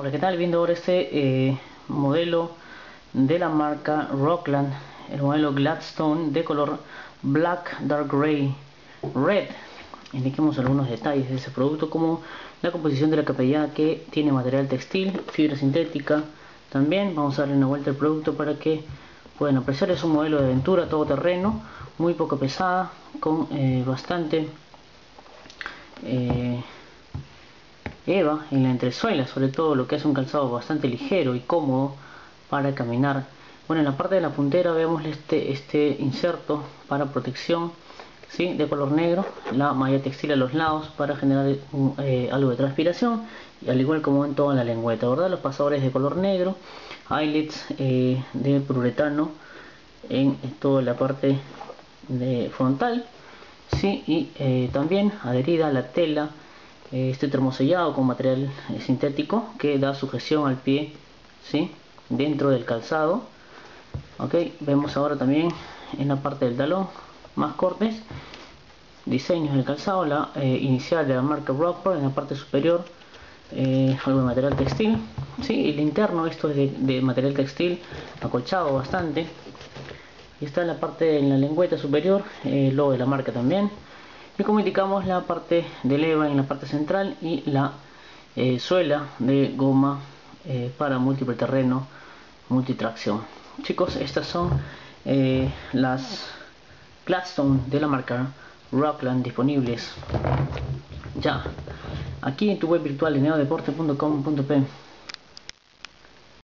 Hola, ¿qué tal? Viendo ahora este eh, modelo de la marca Rockland, el modelo Gladstone de color Black, Dark Gray, Red. Indiquemos algunos detalles de ese producto como la composición de la capilla que tiene material textil, fibra sintética. También vamos a darle una vuelta al producto para que puedan apreciar. Es un modelo de aventura todoterreno, muy poco pesada, con eh, bastante... Eh, Eva en la entresuela, sobre todo lo que es un calzado bastante ligero y cómodo para caminar. Bueno, en la parte de la puntera vemos este, este inserto para protección ¿sí? de color negro, la malla textil a los lados para generar eh, algo de transpiración, y al igual como en toda la lengüeta, ¿verdad? Los pasadores de color negro, eyelets eh, de pruretano en, toda la parte frontal, ¿sí? y eh, también adherida a la tela este termosellado con material eh, sintético que da sujeción al pie ¿sí? dentro del calzado ok vemos ahora también en la parte del talón más cortes diseños del calzado la eh, inicial de la marca Rockport en la parte superior eh, algo de material textil ¿sí? el interno esto es de, material textil acolchado bastante y está en la parte en la lengüeta superior el logo de la marca también y como indicamos la parte de leva en la parte central y la eh, suela de goma eh, para múltiple terreno multitracción. Chicos estas son eh, las Gladstone de la marca Rockland disponibles. Ya aquí en tu web virtual de neodeporte.com.p